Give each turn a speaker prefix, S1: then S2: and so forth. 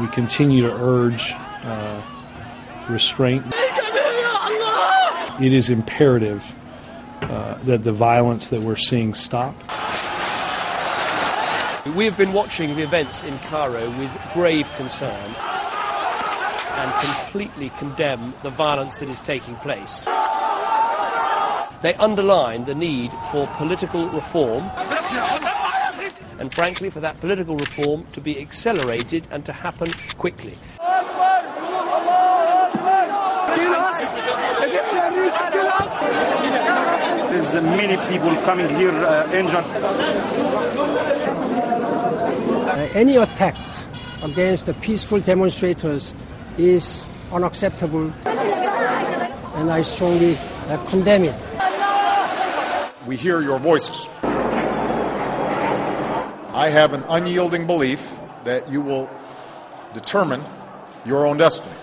S1: we continue to urge uh, restraint. It is imperative uh, that the violence that we're seeing stop.
S2: We have been watching the events in Cairo with grave concern and completely condemn the violence that is taking place. They underline the need for political reform and, frankly, for that political reform to be accelerated and to happen quickly.
S3: There's many people coming here uh, injured.
S4: Uh, any attack against the peaceful demonstrators is unacceptable, and I strongly uh, condemn it.
S5: We hear your voices. I have an unyielding belief that you will determine your own destiny.